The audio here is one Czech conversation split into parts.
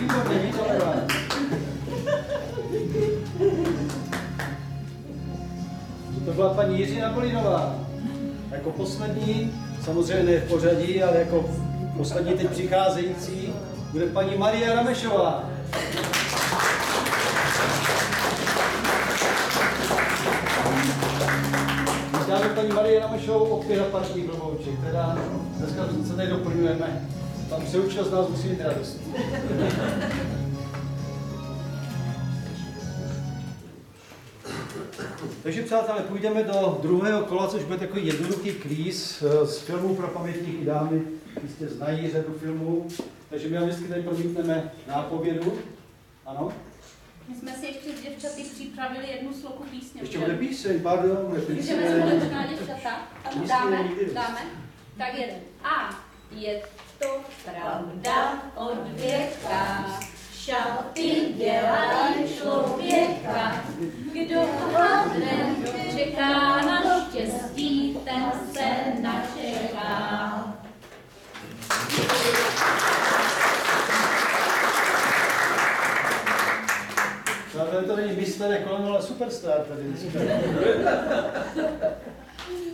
Výborně, vítáme To byla paní Jiřina Polinová. Jako poslední, samozřejmě ne v pořadí, ale jako poslední teď přicházející, bude paní Maria Ramešová. Dáme paní Marie Ramešovou opět na partní blbouček, teda dneska se tady doplňujeme. Tam se učil z nás musí mít radost. Takže přátelé, půjdeme do druhého kola, což bude takový jednoduchý kvíz eh, z filmů pro pamětníky dámy. Jistě znají řadu filmů. Takže my vám vždycky tady promítneme nápovědu. Ano? My jsme si ještě s děvčaty připravili jednu sloku písně. Ještě bude píseň, pardon. Můžeme společná děvčata? Dáme, dáme. Tak jeden. A je to pravda od věka, šaty dělají člověka. Kdo hladem čeká na štěstí, ten se načeká. Přátelé, to není Mr. Kolem, ale Superstar tady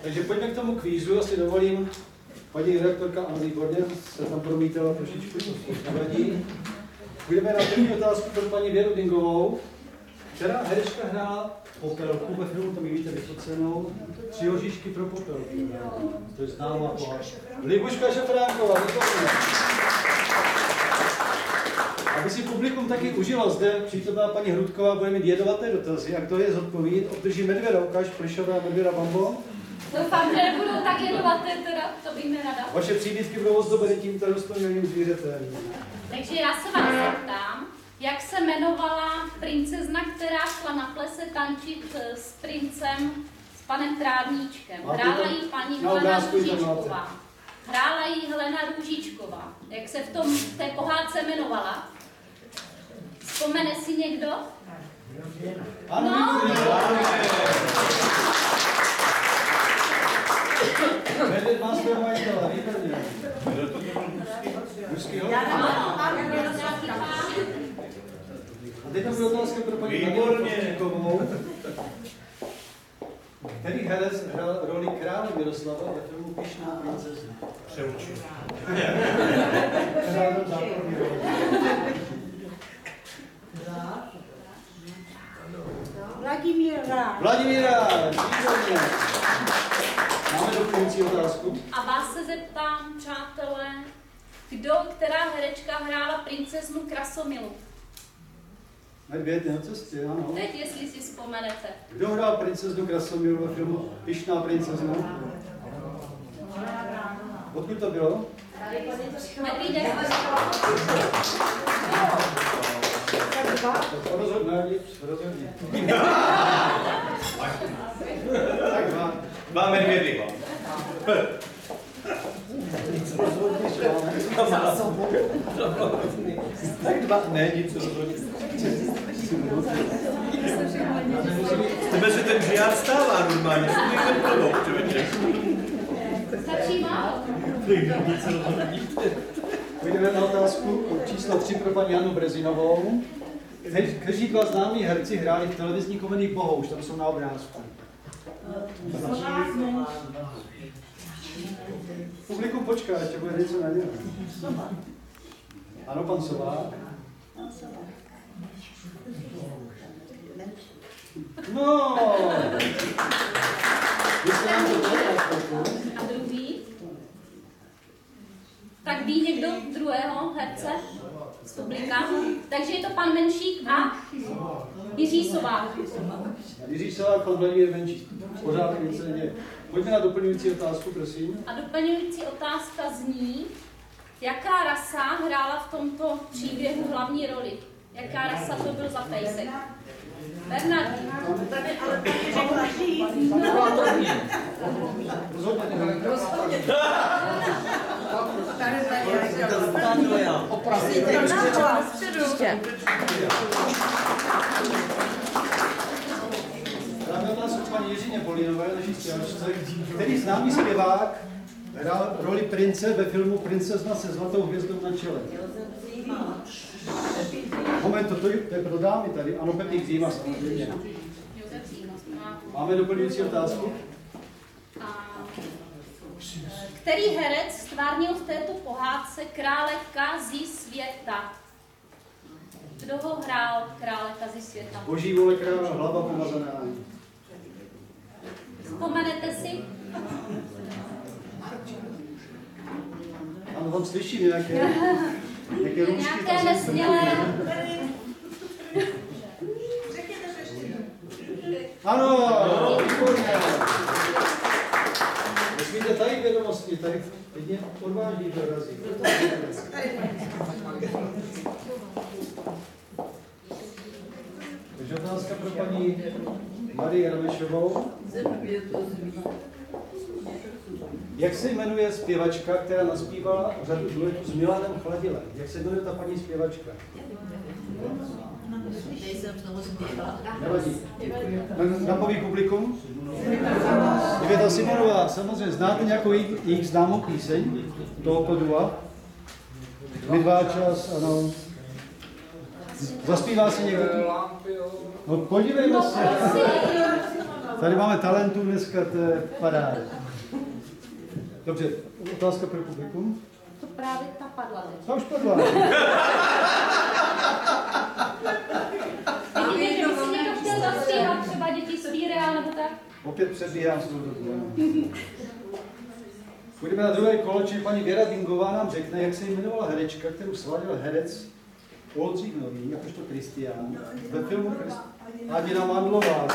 Takže pojďme k tomu kvízu, já si dovolím. Paní redaktorka Anna Výborně se tam promítala trošičku nevadí. Půjdeme na první otázku pro paní Věru Dingovou, která herečka hrála popelku ve filmu, to mi víte vyfocenou, tři ožičky pro popelku. To je známá pohádka. Libuška Šafránková, výborně. Aby si publikum taky užilo zde, přítomná paní Hrudková bude mít jedovaté dotazy, jak to je zodpovědět, obdrží medvěda ukáž, plišová medvěda bambo. Doufám, že nebudou tak jedovaté, teda, to bych mi rada. Vaše příbězky budou ozdobeny tímto rozplněným zvířetem. Takže já se vás zeptám, jak se jmenovala princezna, která šla na plese tančit eh, s princem, s panem Trávníčkem. Máte Hrála jí paní Na Helena Růžičková. Hrála jí Helena Růžičková. Jak se v tom v té pohádce jmenovala? Vzpomene si někdo? Ano, No. Medvěd má svého majitele, výborně. Mužský hod. A teď tam bude otázka pro paní Výborně. Který herec hrál roli krále Miroslava ve filmu Pišná princezna? Přeučil. Hrál tam záporný roli. Vladimír Rád. Vladimíra, výborně. Máme doplňující otázku. A vás se zeptám, přátelé, kdo, která herečka hrála princeznu Krasomilu? Medvěd je na cestě, ano. Teď, jestli si vzpomenete. Kdo hrál princeznu Krasomilu ve filmu Pišná princezna? Odkud to bylo? Medvídek. Nic, rozhodně. tak dva. Dva medvědy. Tak dva, ne, nic rozhodně. Tebe se ten žiár stává normálně, jsem někde plnou, člověče. Stačí málo. Nic. Půjdeme na otázku číslo 3 pro paní Janu Brezinovou. Kteří dva známí herci hráli v televizní komedii Bohouš, tam jsou na obrázku. Publikum počká, ještě bude něco nadělat. Ano, pan Sovák. No! A druhý? Tak ví někdo druhého herce z publika? Takže je to pan Menšík a Jiří Sovák. Jiří Sovák, pan Vladimír Menší. Pořád nic se neděje. Pojďme na doplňující otázku, prosím. A doplňující otázka zní, jaká rasa hrála v tomto příběhu hlavní roli? Jaká rasa to byl za pejsek? Bernardín. Rozhodně ne. Dáme otázku paní Jiřině Polinové, naší zpěvačce. Který známý zpěvák hrál roli prince ve filmu Princezna se zlatou hvězdou na čele? Moment, to, to, je- to je pro dámy tady. Ano, Pepík Zima samozřejmě. Máme doplňující otázku? Který herec stvárnil v této pohádce krále Kazi světa? Kdo ho hrál krále Kazi světa? Boží vole kráva, hlava pomazaná. Vzpomenete si? Ano, tam slyším nějaké, nějaké růžky. Nějaké nesmělé... Ano, výborně. Nesmíte tady tady jedně odváží dorazí. Takže otázka pro paní Marii Ramešovou. Jak se jmenuje zpěvačka, která naspívala řadu duetů s Milanem Chladilem? Jak se jmenuje ta paní zpěvačka? Nevadí. Na- Napoví publikum? Iveta Simonová, samozřejmě znáte nějakou jejich, jejich známou píseň tohoto dua? My dva čas, ano. Zaspívá si někdo? No podívejme se. Tady máme talentů dneska, to je paráda. Dobře, otázka pro publikum. To právě ta padla teď. Ta už padla. Opět předbíhám svou dobu. Půjdeme na druhé kolo, čili paní Věra Dingová nám řekne, jak se jmenovala herečka, kterou sváděl herec Oldřich Nový, jakožto Kristián, ve filmu Krist... Adina Mandlová.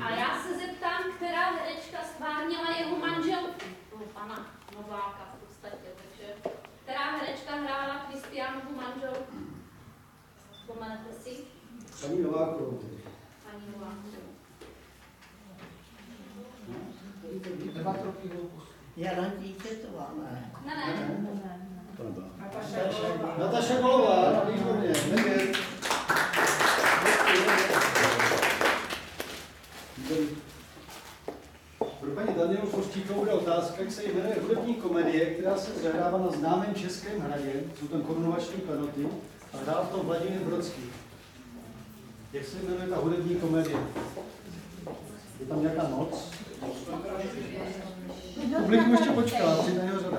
A já se zeptám, která herečka stvárnila jeho manželku, toho pana Nováka v podstatě, takže která herečka hrála Kristiánovu manželku? Vzpomenete si? Paní Novákovou. Paní Novákovou. Jana Dítětová, ne? Ne, ne. To nebyla. Nataša Golová, výborně. Pro paní Danielu Koštíkovou bude otázka, jak se jmenuje hudební komedie, která se odehrává na známém českém hradě, jsou tam korunovační klenoty, a hrál v tom Vladimír Brodský. Jak se jmenuje ta hudební komedie? Je tam nějaká noc? Publikum ještě počká, přijde jeho řada.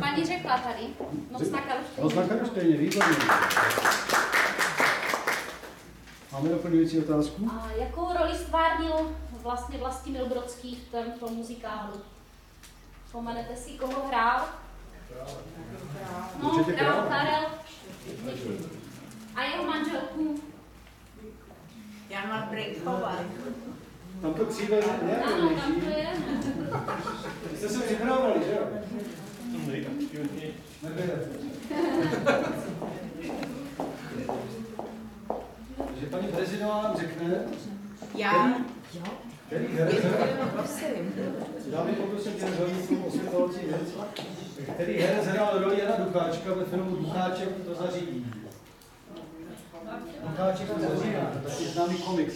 Paní řekla tady, noc na Karlštejně. No tak stejně, výborně. Máme doplňující otázku? A jakou roli stvárnil vlastně Vlastimil Brodský v tomto muzikálu? Vzpomenete si, koho hrál? No, král král. Karel. A jeho manželku? Jana Brinková. Tam to kříve ne? Ano, tam to je. Vy jste se připravovali, že jo? Nebyde. Takže paní prezidentová nám řekne, Já. který herec, dámy poprosím tě řadníkům osvětlovací věc, který herec hrál roli Jana Ducháčka ve filmu Ducháček to zařídí. To je známý komik.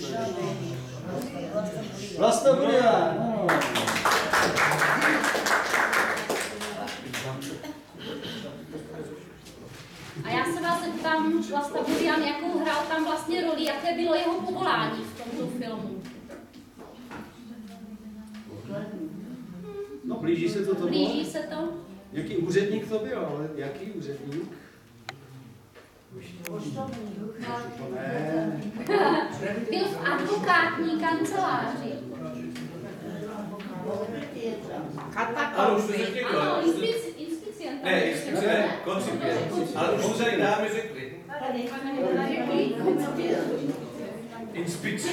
Vlasta Burian. A já se vás zeptám, Vlasta Burian, jakou hrál tam vlastně roli, jaké bylo jeho povolání v tomto filmu? No blíží se to tomu. Blíží se to? Jaký úředník to byl, ale jaký úředník? To ne. Byl v advokátní kanceláři. Ano, už to řekli. Ano, inspici, inspicient. Ne, inspekce, ne, koncipient. Ale už to tady dámy řekli. Inspice.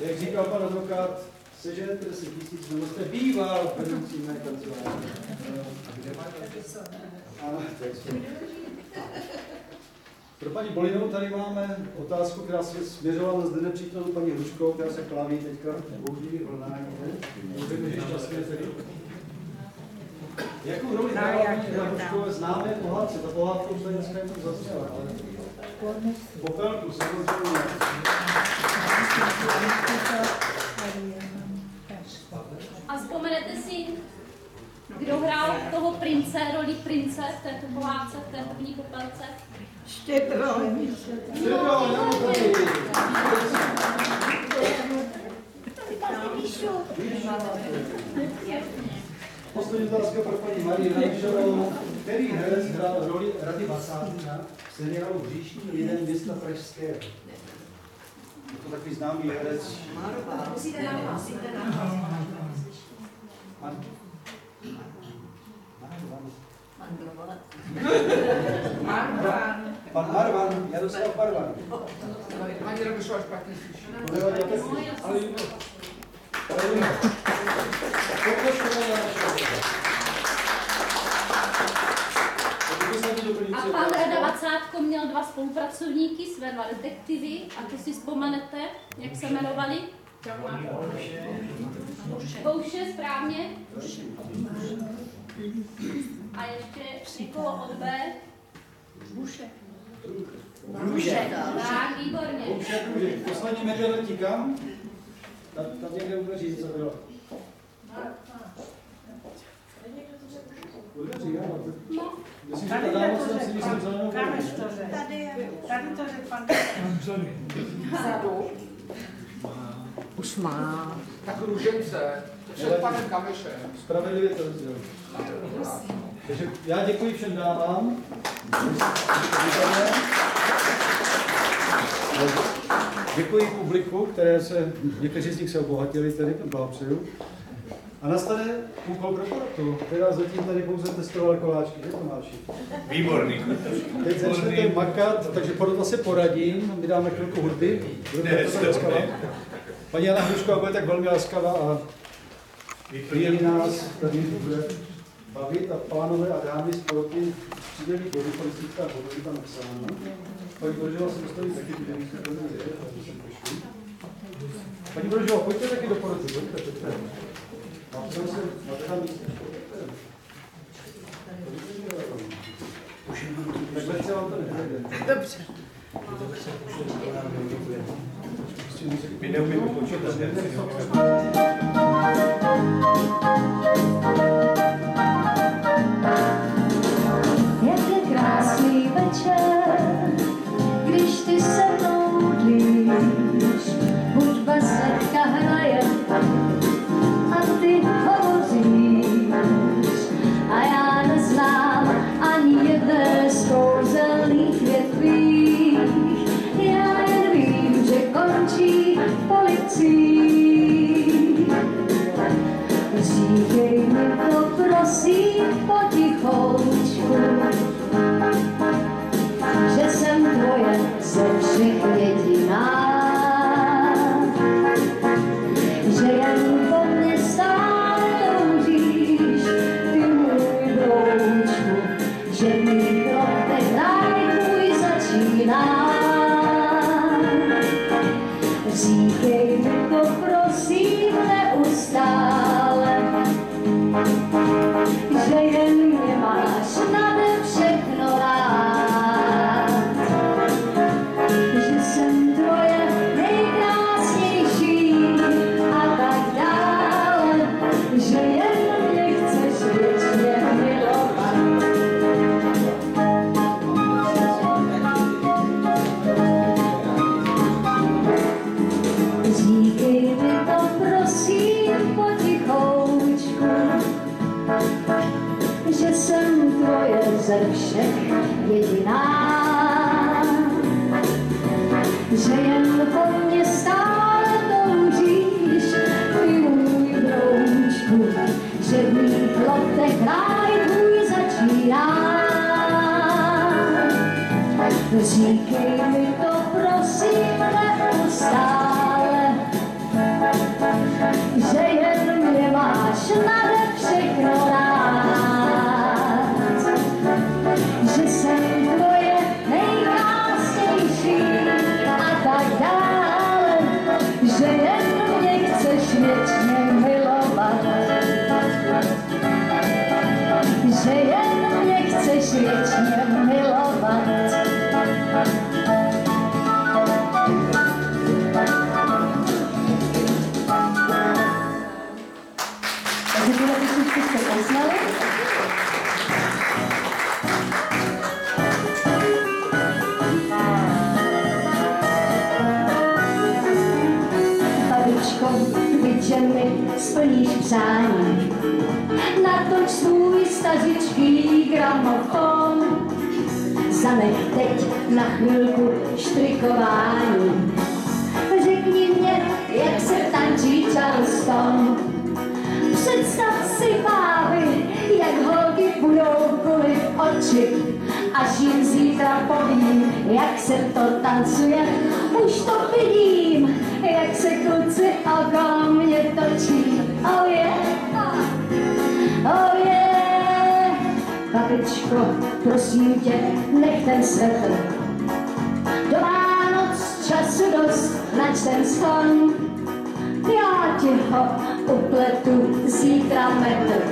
Jak říkal pan advokát, seženete si tisíc, nebo jste býval vedoucí mé kanceláře. Ano, takže. Pro paní Bolinovou tady máme otázku, která se směřovala na zde nepřítomnou paní Hruškou, která se klaví teďka v bouřlivých vlnách. Můžeme, že šťastně tedy. Jakou roli hrála paní Hruškou ve známé pohádce? Ta pohádka už tady dneska jenom zazněla, ale Popelku, samozřejmě. A vzpomenete si, Kdo hrál toho prince, roli prince v této pohádce, v té první popelce? Mu tady. Poslední otázka pro paní Marii Rajšovou. Který herec hrál roli Rady Vasátka v seriálu Hříšní lidem města Pražského? Je to takový známý herec. Musíte nám, musíte nám. Pan Marvan, Jaroslav Marvan. To nevadí, já taky. Ale jinak. Ale jinak. Mi doplní, A pan. Rada Vacátko měl dva spolupracovníky, své dva detektivy, a ty si vzpomenete, jak se jmenovali? Bouše, správně. A ještě někoho od B. Buše. Růže. Tak, výborně. Však může. Poslední medvěd letí kam? Tam, někde uvěří, co bylo. No, Myslím, že ta dáma se tam si myslím zelenou Kámeš barvu. to řekl. Tady je, tady to řekl pan. Už má. Tak růžence, před panem Kamešem. Spravedlivě to rozdělil. Takže já děkuji všem dámám. Děkuji publiku, které se, někteří z nich se obohatili, tedy blahopřeju. A nastane úkol pro porotu, která zatím tady pouze testovala koláčky, že Tomáši? Výborný. Teď začnete makat, takže porota se poradím, my dáme chvilku hudby, budete Ne, to. Paní Jana Hrušková bude tak velmi laskavá a Chvíli nás tady bude bavit a pánové a dámy z poroty přidělí body, politická je tam napsáno. Paní Brožová se dostaví taky, kde jsme to měli, takže jsem pošli. Paní Brožová, pojďte taky do poroty, pojďte, pojďte. A tam se, máte tam místě. Tak lehce vám to nejde. Dobře. My neumíme počítat, ne? Jak ze všech že jsem tvoje ze všech jediná. Že jen po mně stále toužíš, ty můj broučku, že v mých lotech ráj tvůj začíná. Říkej mi to prosím neustále, Děkuji, že jste poznali. Babičko, vidě mi splníš přání, natoč svůj stařičký gramofon. Zanech teď na chvilku štrikování, řekni mě, jak se tančí Charleston. Představ si bávy, jak holky budou kulit oči, až jim zítra povím, jak se to tancuje. Už to vidím, jak se kluci okolo mě točí. Oh yeah, oh yeah. Babičko, prosím tě, nech ten svetr. Do Vánoc času dost, nač ten schon. Já ti ho upletu zítra metr.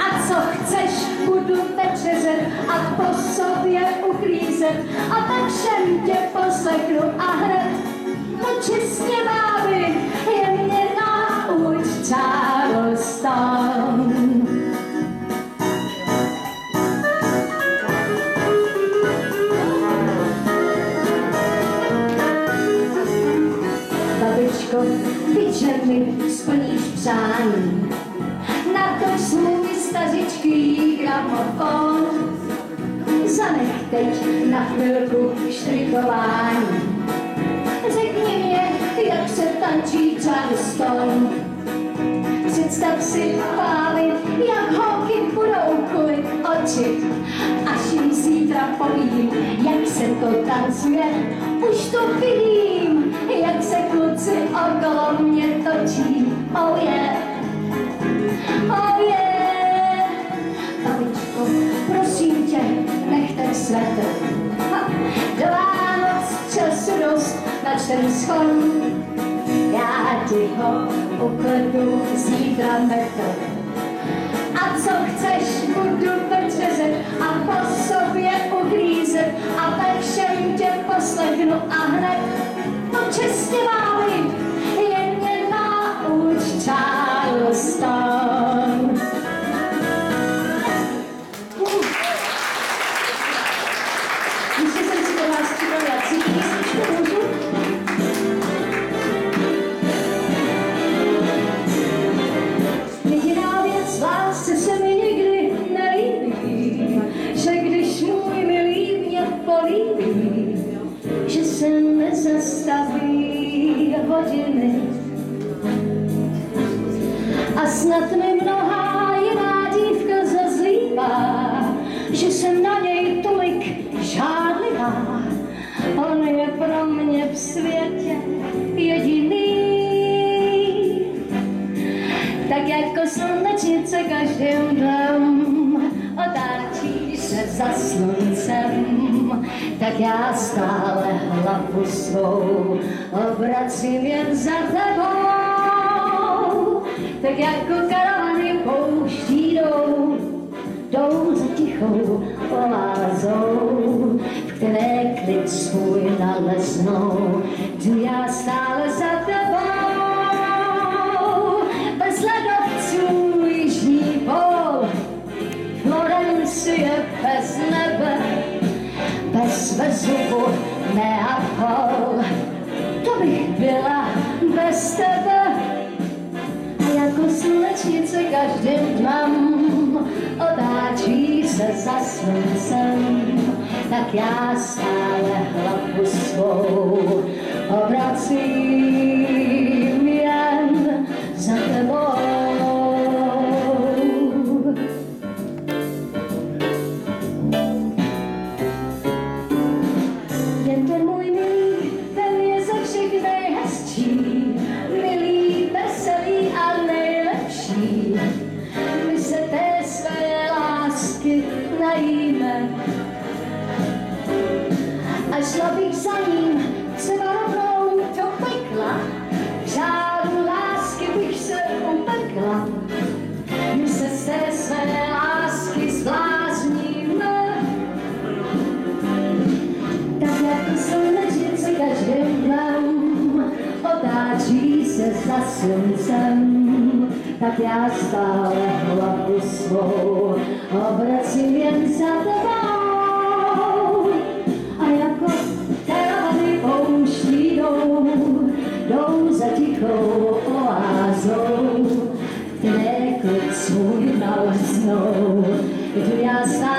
A co chceš, budu večeřet a po sobě uklízet. A tak všem tě poslechnu a hned no čistě báby je mě nauč Charleston. Gramofon. Zanech teď na chvilku štrikování. Řekni mě, jak se tančí Charleston. Představ si pávy, jak holky budou kulit oči. Až jim zítra povím, jak se to tancuje. Už to vidím, jak se kluci okolo mě točí. Oh yeah, oh svetr. Do Vánoc času dost, nač ten schon. Já ti ho ukledu zítra metr. A co chceš, budu večeřet a po sobě uklízet a tak všem tě poslechnu a hned to čestně mávím, jen mě nauč Charleston. Tak jako dnem otáčí se za sluncem, tak já stále hlavu svou obracím sluncem, tak já stále hlavu svou obracím jen za tebou. A jako karavany pouští jdou, jdou za tichou oázou, které klid svůj naleznou. Jdu já stále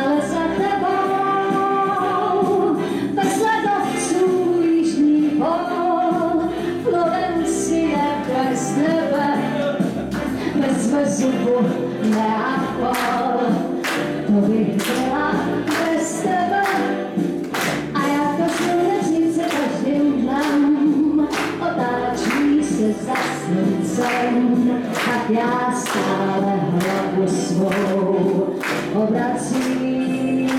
svou obracím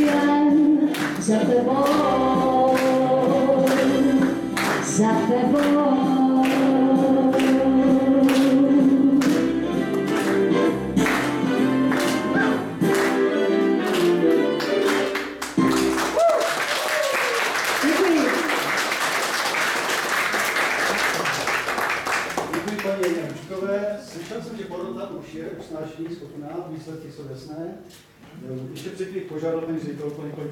jen za tebou, za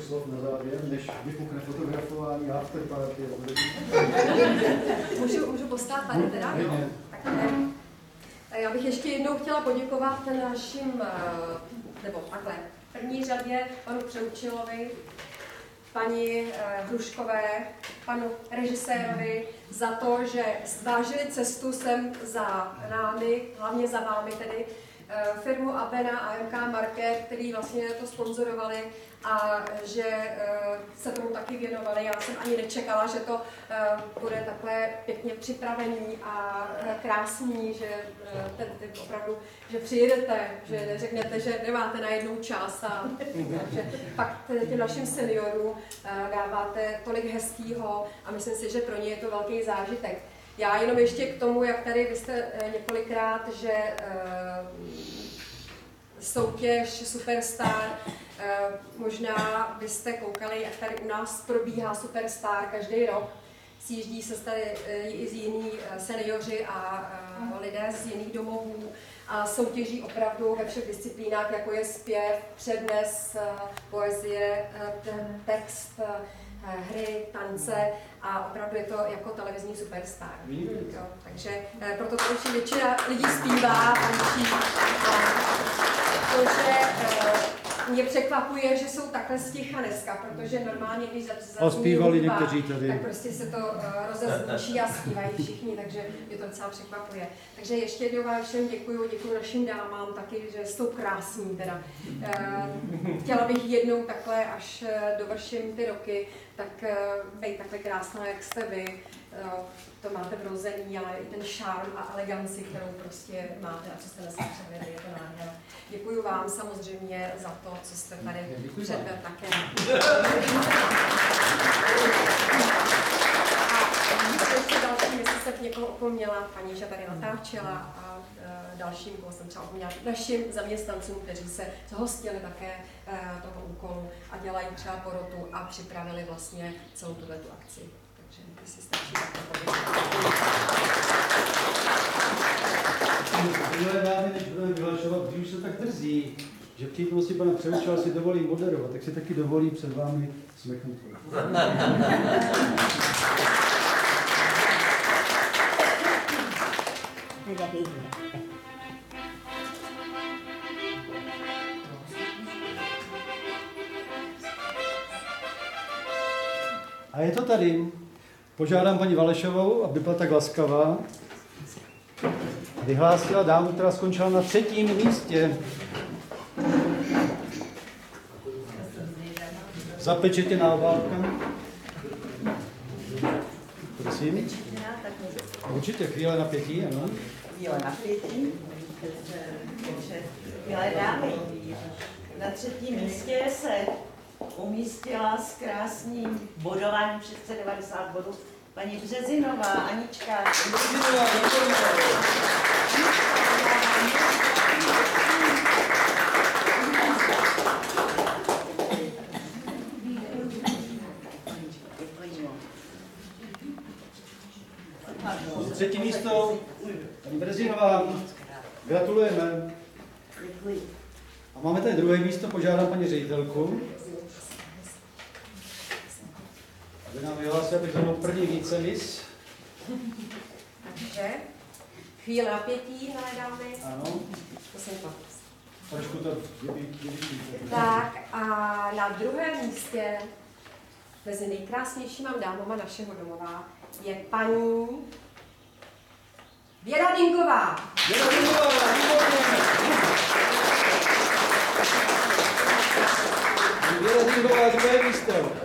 slov na závěr, než vypukne fotografování, after party. Můžu, můžu postát tady teda? Klidně. Tak, eh, Já bych ještě jednou chtěla poděkovat našim, eh, nebo takhle, v první řadě panu Přeučilovi, paní eh, Hruškové, panu režisérovi za to, že zvážili cestu sem za námi, hlavně za vámi tedy, eh, firmu Abena a MK Market, který vlastně to sponzorovali a že eh, se tomu taky věnovali. Já jsem ani nečekala, že to eh, bude takhle pěkně připravený a eh, krásný, že eh, ten, ten opravdu, že přijedete, že neřeknete, že nemáte na jednou čas a že fakt těm našim seniorům eh, dáváte tolik hezkýho a myslím si, že pro ně je to velký zážitek. Já jenom ještě k tomu, jak tady vy jste eh, několikrát, že eh, soutěž Superstar. Eh, Možná byste koukali, jak tady u nás probíhá Superstar každý rok. Sjíždí se tady eh, i z jiní eh, seniori a lidé z jiných domovů a soutěží opravdu ve všech disciplínách, jako je zpěv, přednes, poezie, text, hry, tance a opravdu je to jako televizní superstar. Jo, takže proto to už většina lidí zpívá, tančí. A to, že eh, mě překvapuje, že jsou takhle sticha dneska, protože normálně, když zazní někteří tady. tak prostě se to uh, rozezvučí a zpívají všichni, takže mě to docela překvapuje. Takže ještě jednou vám všem děkuji, děkuji našim dámám taky, že jsou krásní teda. Uh, chtěla bych jednou takhle, až eh, dovrším ty roky, tak uh, být takhle krásná, jak jste vy. Uh, to máte vrozený, ale i ten šarm a eleganci, kterou prostě máte a co jste dneska předvedli, je to nádhera. Děkuji vám samozřejmě za to, co jste tady předvedl také. A ještě další, jestli jsem někoho opomněla, paní, že tady natáčela a e, dalším, koho jsem třeba opomněla, našim zaměstnancům, kteří se zhostili také e, toho úkolu a dělají třeba porotu a připravili vlastně celou tuhle tu akci. Takže stačí, to dámy, než budeme vyhlašovat, když už se tak drzí, že přítomnosti pana Převičova si dovolí moderovat, tak si taky dovolí před vámi smeknout. A je to tady. Požádám paní Valešovou, aby byla tak laskavá. Vyhlásila dámu, která skončila na třetím místě. Zapečetě na obálka. Prosím. Určitě chvíle napětí, ano. Jo, napětí. Takže, milé dámy, na třetím místě se umístila s krásným bodováním 690 bodů paní Březinová, Anička. Třetí místo, paní Brezinová. Gratulujeme. Děkuji. A máme tady druhé místo, požádám paní ředitelku. Aby nám vyhlásila takzvanou první více mis. Takže chvíle napětí, milé dámy. Ano. Zkusím to trošku to. Tak a na druhém místě mezi nejkrásnějšíma dámama našeho domova je paní Věra Dinková. Věra výborně. Věra Dingová, druhé místo.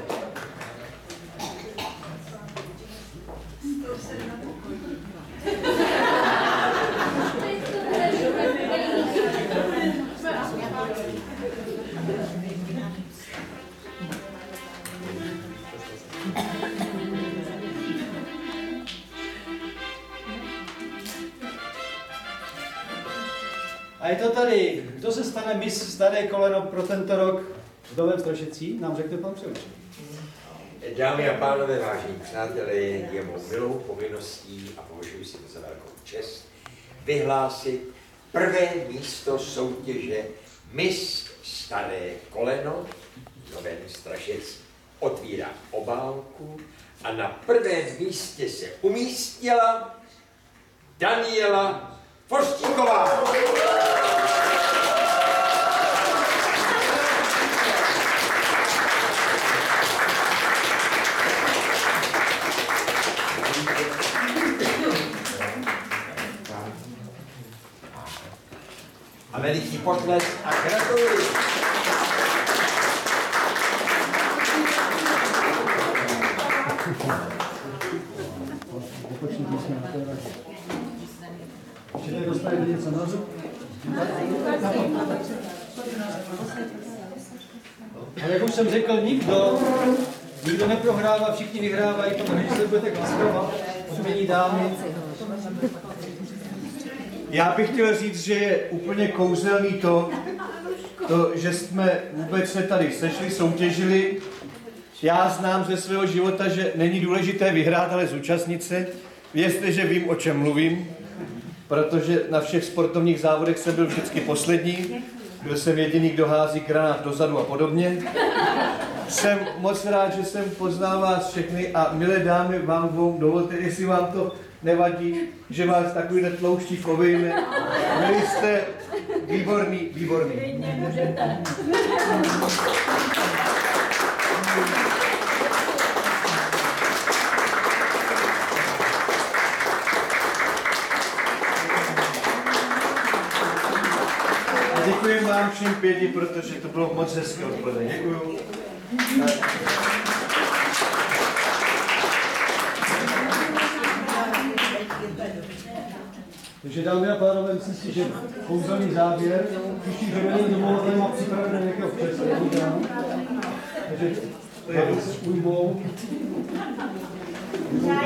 Tady. Kdo se stane mis Staré koleno pro tento rok v Novém Strašecí? Nám řekne pan Přeluč. Dámy a pánové, vážení přátelé, je mou milou povinností a považuji si to za velkou čest vyhlásit prvé místo soutěže Miss Staré koleno Novém Strašec otvírá obálku a na prvém místě se umístila Daniela Forstíková. A veliký potlesk a gratuluji. Tady dostanete něco na zub? Ale jak už jsem řekl, nikdo, nikdo neprohrává, všichni vyhrávají, protože se budete klasovat, odmění dámy. Já bych chtěl říct, že je úplně kouzelný to, to, že jsme vůbec se tady sešli, soutěžili. Já znám ze svého života, že není důležité vyhrát, ale zúčastnit se. Věřte, že vím, o čem mluvím, protože na všech sportovních závodech jsem byl vždycky poslední. Byl jsem jediný, kdo hází granát dozadu a podobně. Jsem moc rád, že jsem poznal vás všechny a milé dámy, vám dvou, dovolte, jestli vám to nevadí, že vás takovýhle tlouští kovejme. Byli jste výborný, výborný. A vám všem pěti, protože to bylo moc hezké odpoledne. Děkuju. Takže dámy a pánové, myslím si, že kouzelný závěr. Příští řemený domovatel má připravené nějakého představu. Takže to je s újmou. Já